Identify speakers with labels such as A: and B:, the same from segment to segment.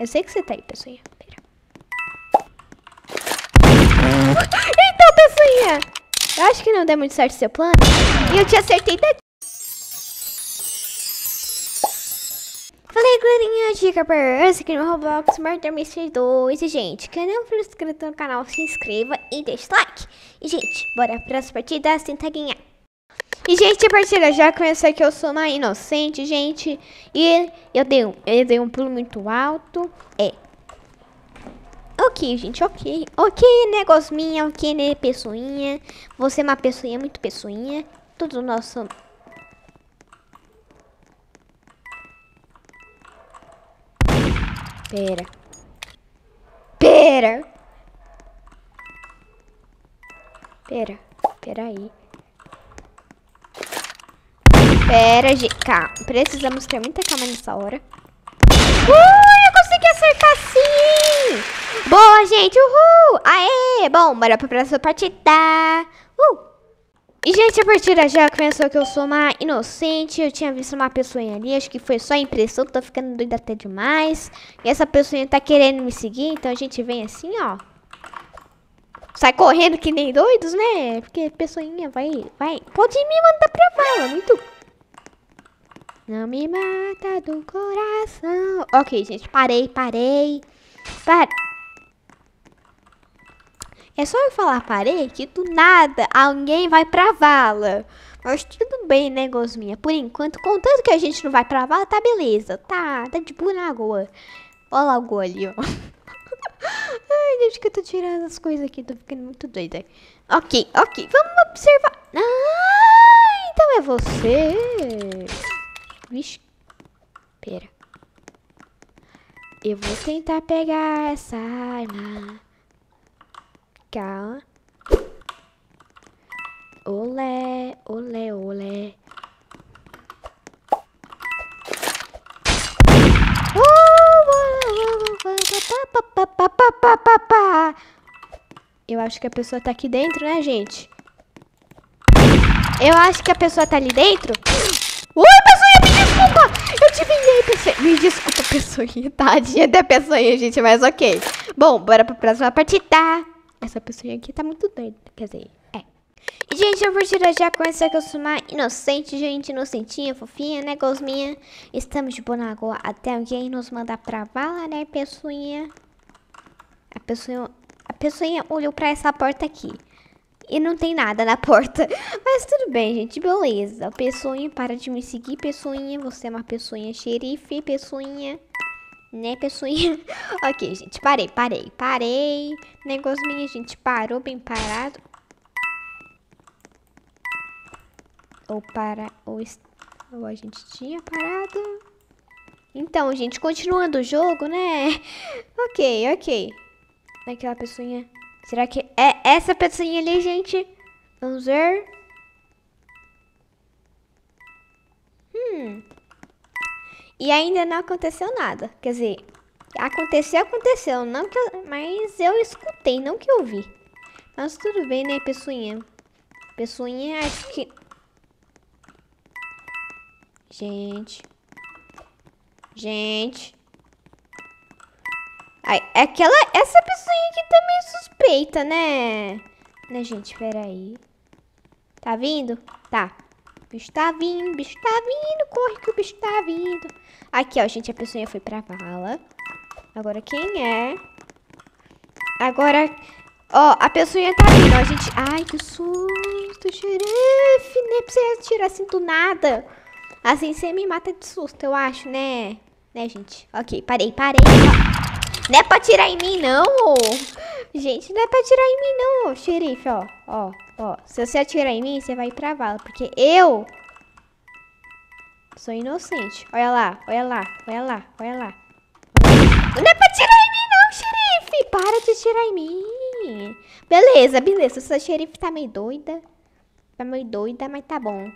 A: Eu sei que você tá aí, pessoinha. Pera. Então, pessoinha. Eu acho que não deu muito certo seu plano. E eu te acertei daqui. Falei, galerinha, dica para esse aqui no Roblox, Murder Mystery 2. E, gente, quem não for inscrito no canal, se inscreva e deixe like. E, gente, bora para as partidas, tenta ganhar. E, gente, a partida já começou que eu sou uma inocente, gente. E eu dei um, eu dei um pulo muito alto. É. Ok, gente, ok. Ok, negócio minha, ok, né, pessoinha. Você é uma pessoinha, muito pessoinha. Tudo nosso... Pera. Pera. Pera. Pera aí. Pera, gente. Calma. Precisamos ter muita calma nessa hora. Uh, eu consegui acertar sim! Boa, gente. Uhul! Aê! Bom, bora pra próxima partida. Uh! E, gente, a partida já começou que eu sou uma inocente. Eu tinha visto uma pessoinha ali. Acho que foi só impressão. Tô ficando doida até demais. E essa pessoinha tá querendo me seguir. Então a gente vem assim, ó. Sai correndo que nem doidos, né? Porque pessoinha vai... vai pode me mandar pra vala. Muito... Não me mata do coração. Ok, gente. Parei, parei. Para... É só eu falar parei que do nada alguém vai pra vala. Mas tudo bem, né, Gosminha? Por enquanto, contanto que a gente não vai pra vala, tá beleza. Tá, tá de boa na. Olha lá o gol ali, ó. Ai, deixa que eu tô tirando as coisas aqui, tô ficando muito doida. Ok, ok, vamos observar. Ah, então é você. Vixe, pera. Eu vou tentar pegar essa arma. Calma. Olé, olé, olé. Eu acho que a pessoa tá aqui dentro, né, gente? Eu acho que a pessoa tá ali dentro. Ui, pessoa, me desculpa! Eu te vinguei, pessoa. Me desculpa, pessoinha. Tadinha da pessoinha, gente, mas ok. Bom, bora pra próxima partida. Essa pessoa aqui tá muito doida. Quer dizer, é. E, gente, a partida já começa que eu sou uma inocente, gente. Inocentinha, fofinha, né, gosminha? Estamos de boa na água até alguém nos mandar pra vala, né, pessoinha? A pessoa, a pessoinha olhou pra essa porta aqui. E não tem nada na porta. Mas tudo bem, gente. Beleza. Pessoinha, para de me seguir, pessoinha. Você é uma pessoinha xerife, pessoinha. Né, pessoinha? ok, gente, parei, parei, parei. Negócio minha, gente, parou bem parado. Ou para... Ou, ou a gente tinha parado. Então, gente, continuando o jogo, né? ok, ok. Aquela pessoinha... Será que é essa pessoinha ali, gente? Vamos ver. Hum... E ainda não aconteceu nada. Quer dizer, aconteceu, aconteceu. Não que eu, mas eu escutei, não que eu vi. Mas tudo bem, né, pessoinha? Pessoinha, acho que... Gente. Gente. Ai, aquela... Essa pessoinha aqui tá meio suspeita, né? Né, gente? Pera aí. Tá vindo? Tá bicho tá vindo, bicho tá vindo, corre que o bicho tá vindo. Aqui, ó, gente, a pessoa foi pra vala. Agora quem é? Agora, ó, a pessoa tá vindo, ó, gente... Ai, que susto, xerife, nem precisa tirar assim do nada. Assim você me mata de susto, eu acho, né? Né, gente? Ok, parei, parei. Não é pra tirar em mim, não. Gente, não é pra tirar em mim, não, xerife, ó. Ó, ó. Se você atirar em mim, você vai pra vala. Porque eu sou inocente. Olha lá, olha lá, olha lá, olha lá. Não é pra tirar em mim, não, xerife. Para de tirar em mim. Beleza, beleza. Essa xerife tá meio doida. Tá meio doida, mas tá bom.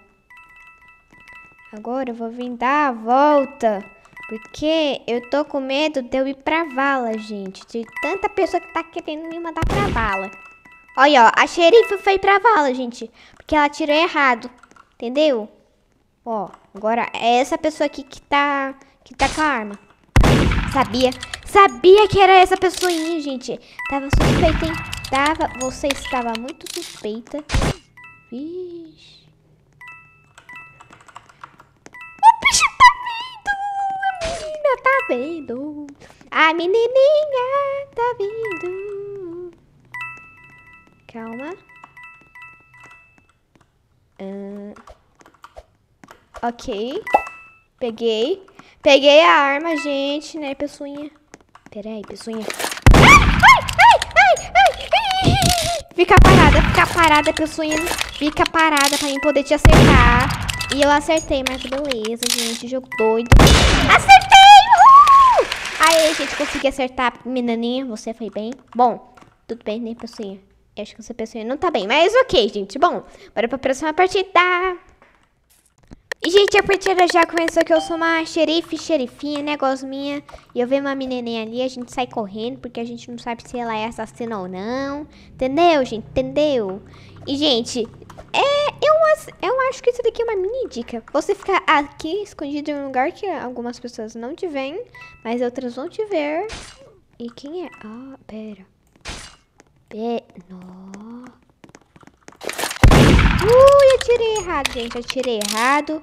A: Agora eu vou vir dar a volta. Porque eu tô com medo de eu ir pra vala, gente. De tanta pessoa que tá querendo me mandar pra vala. Olha, ó. A xerife foi pra vala, gente. Porque ela tirou errado. Entendeu? Ó, agora é essa pessoa aqui que tá... Que tá com a arma. Sabia. Sabia que era essa pessoinha, gente. Tava suspeita, hein? Tava, você estava muito suspeita. Vixe. Tá vendo. A menininha tá vindo. Calma. Uh, ok. Peguei. Peguei a arma, gente, né, pessoinha? Pera aí, pessoinha. Fica parada, fica parada, pessoinha. Fica parada pra mim poder te acertar. E eu acertei, mas beleza, gente. Jogo doido. Acertei! Aí, gente, consegui acertar. Menininha, você foi bem. Bom, tudo bem, né, pessoinha? Eu acho que essa pessoa não tá bem, mas ok, gente. Bom, bora pra próxima partida. E, gente, a partida já começou que eu sou uma xerife, xerifinha, negócio minha. E eu vejo uma menininha ali, a gente sai correndo, porque a gente não sabe se ela é assassina ou não. Entendeu, gente? Entendeu? E, gente, é, eu, eu acho que isso daqui é uma mini dica. Você ficar aqui, escondido em um lugar que algumas pessoas não te veem, mas outras vão te ver. E quem é? Ah, pera. Pe... No. Ui, atirei errado, gente. Atirei errado.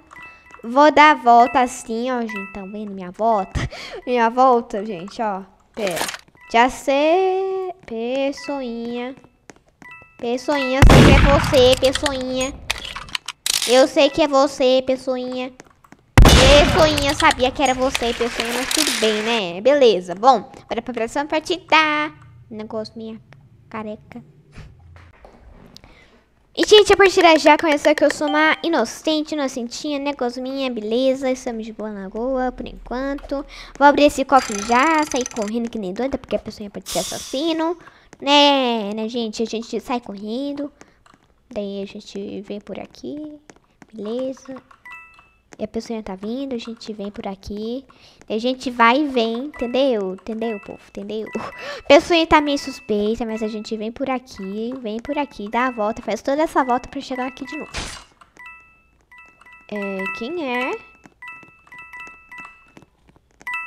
A: Vou dar a volta assim, ó, gente. Tá vendo minha volta? minha volta, gente, ó. Pera. Já sei. Pessoinha. Pessoinha, eu sei que é você, pessoinha. Eu sei que é você, pessoinha. Pessoinha, sabia que era você, pessoinha, mas tudo bem, né? Beleza. Bom, bora pra próxima partida. Negócio minha careca. E, gente, a partida já começou que eu sou uma inocente, inocentinha, negócio minha, beleza. Estamos de boa na lagoa, por enquanto. Vou abrir esse cofre já, sair correndo que nem doida, porque a pessoa pode ser assassino. Né, né, gente? A gente sai correndo. Daí a gente vem por aqui, beleza. E a pessoa tá vindo, a gente vem por aqui. A gente vai e vem, entendeu? Entendeu, povo? Entendeu? A pessoa tá meio suspeita, mas a gente vem por aqui, vem por aqui, dá a volta, faz toda essa volta pra chegar aqui de novo. É, quem é?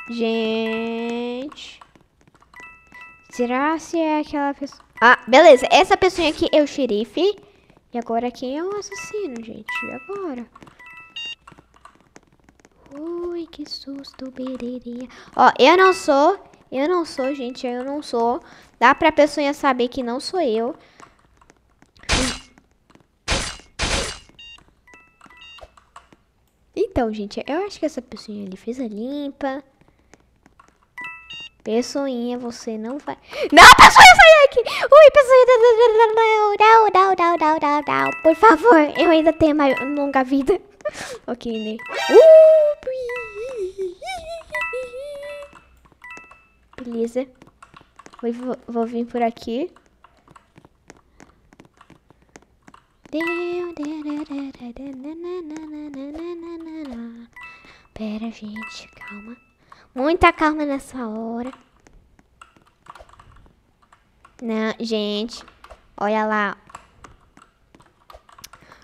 A: Gente... Será se é aquela pessoa... Ah, beleza. Essa pessoa aqui é o xerife. E agora quem é o assassino, gente? E agora? Ui, que susto, bereria. Ó, eu não sou. Eu não sou, gente. Eu não sou. Dá pra pessoa saber que não sou eu. Então, gente, eu acho que essa pessoa ali fez a limpa. Pessoinha, você não vai... Não, pessoinha, sai daqui! Ui, pessoinha... Não, não, não, não, não, não. Por favor, eu ainda tenho uma longa vida. ok, né? Beleza. Vou, vou vir por aqui. Pera, gente, calma. Muita calma nessa hora. Não, gente. Olha lá.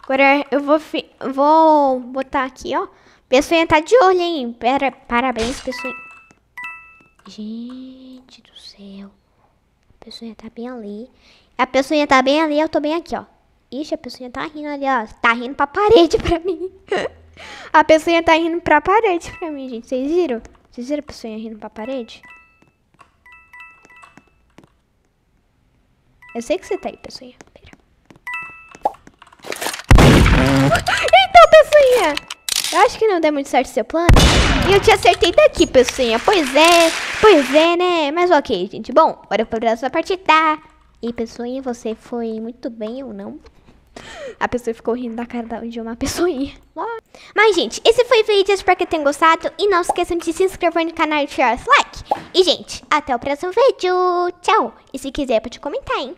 A: Agora eu vou, vou botar aqui, ó. Pessoinha tá de olho, hein? Pera, parabéns, pessoinha. Gente do céu. A pessoinha tá bem ali. A pessoinha tá bem ali, eu tô bem aqui, ó. Ixi, a pessoinha tá rindo ali, ó. Tá rindo pra parede pra mim. a pessoinha tá rindo pra parede pra mim, gente. Vocês viram? Vocês viram a pessoa rindo pra parede? Eu sei que você tá aí, pessoinha. Pera. Então, pessoinha. Eu acho que não deu muito certo seu plano. E eu te acertei daqui, pessoinha. Pois é, pois é, né? Mas ok, gente. Bom, bora pra próxima partida. E, pessoinha, você foi muito bem ou não? A pessoa ficou rindo da cara de uma pessoinha. Mas, gente, esse foi o vídeo. Espero que tenham gostado. E não esqueçam de se inscrever no canal e deixar o like. E, gente, até o próximo vídeo. Tchau. E se quiser, pode comentar, hein?